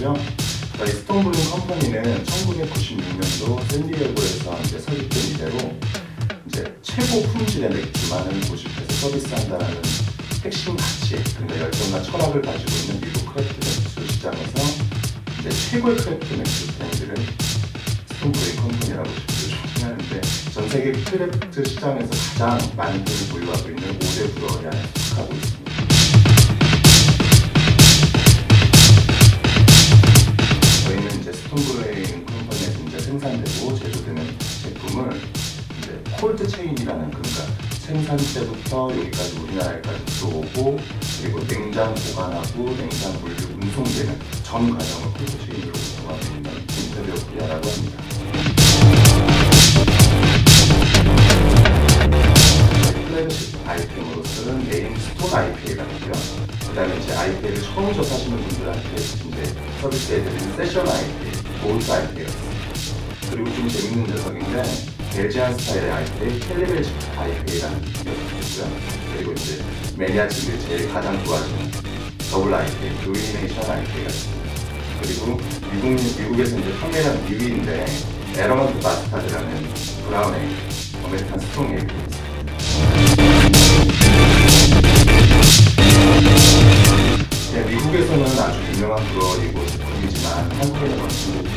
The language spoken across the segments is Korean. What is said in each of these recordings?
Company고요. 저희 Stone Brewing Company는 1996년도 샌디에고에서 이제 설립된 이래로 이제 최고 품질의 맥주만을 고집해서 서비스한다는 핵심 가치, 그러니까 열정과 철학을 가지고 있는 미국 craft 맥주 시장에서 이제 최고의 craft 맥주 브랜드를 Stone Brewing Company라고 칭하는데 전 세계 craft 시장에서 가장 많은 돈을 보유하고 있는 5대 brewery 안에 속하고 있습니다. 생산되고 제조되는 제품을 이제 cold chain이라는 그러니까 생산 때부터 여기까지 우리나라에까지 들어오고 그리고 냉장 보관하고 냉장 물류 운송되는 전 과정을 cold chain으로 운송하고 있는 인터비어 코리아라고 합니다. 플래그십 아이템으로서는 main Stone IPA가 있고요. 그 다음에 이제 IPA를 처음 접하시는 분들한테 이제 서비스 해드리는 session IPA, Go To 있습니다. 그리고 좀 재밌는 녀석인데 Belgian 스타일의 IPA, Cali-Belgique IPA라는 게 있고요. 그리고 이제 매니아층들이 제일 가장 좋아하시는 double IPA, Ruination IPA가 있습니다. 그리고 미국, 미국에서 이제 판매량 2위인데 Arrogant Bastard라는 brown ale, American strong ale이 있습니다. 네, 미국에서는 아주 유명한 brewery고 제품이지만 한국에서는 지금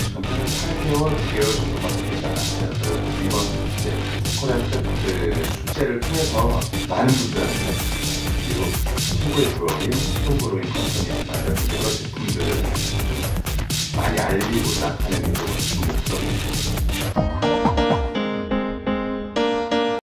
8개월, 9개월 정도밖에 되지 않았어요. 그래서 이번 이제 craft 축제를 통해서 많은 분들한테 그리고 한국의 brewery, Stone Brewing Company에 관련 여러 제품들을 좀 많이 알리고자 하는 게좀 목적입니다.